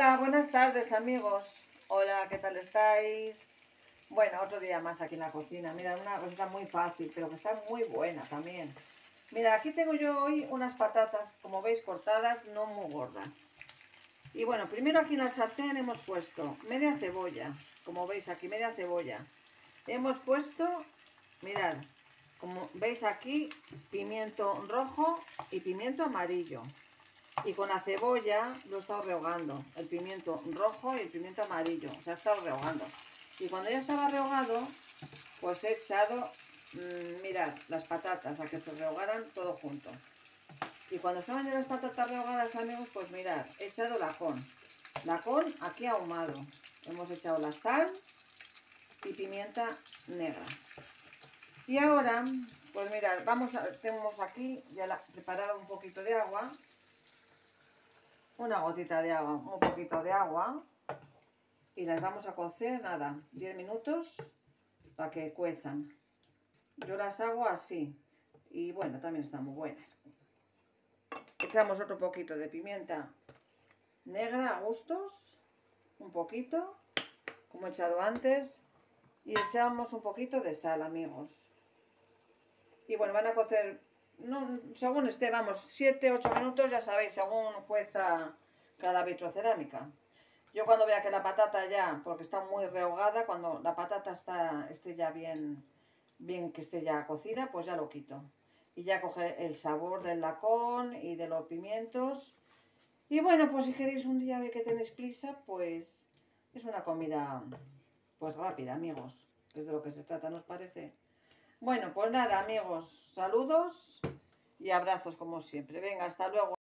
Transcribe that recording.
Hola, buenas tardes amigos. Hola, ¿qué tal estáis? Bueno, otro día más aquí en la cocina. Mira, una receta muy fácil, pero que está muy buena también. Mira, aquí tengo yo hoy unas patatas, como veis, cortadas, no muy gordas. Y bueno, primero aquí en la sartén hemos puesto media cebolla, como veis aquí, media cebolla. Hemos puesto, mirad, como veis aquí, pimiento rojo y pimiento amarillo. Y con la cebolla lo he estado rehogando, el pimiento rojo y el pimiento amarillo, se ha estado rehogando. Y cuando ya estaba rehogado, pues he echado, mmm, mirad, las patatas a que se rehogaran todo junto. Y cuando estaban ya las patatas rehogadas, amigos, pues mirad, he echado la con. La con aquí ahumado. Hemos echado la sal y pimienta negra. Y ahora, pues mirad, vamos a, tenemos aquí ya preparado un poquito de agua una gotita de agua, un poquito de agua y las vamos a cocer, nada, 10 minutos para que cuezan. Yo las hago así y bueno, también están muy buenas. Echamos otro poquito de pimienta negra a gustos, un poquito, como he echado antes, y echamos un poquito de sal, amigos. Y bueno, van a cocer no, según esté, vamos, 7, 8 minutos, ya sabéis, según cueza cada vitrocerámica. Yo cuando vea que la patata ya, porque está muy rehogada, cuando la patata está, esté ya bien, bien que esté ya cocida, pues ya lo quito. Y ya coge el sabor del lacón y de los pimientos. Y bueno, pues si queréis un día ver que tenéis prisa, pues es una comida pues rápida, amigos. Es de lo que se trata, ¿nos parece? Bueno, pues nada, amigos, saludos y abrazos como siempre. Venga, hasta luego.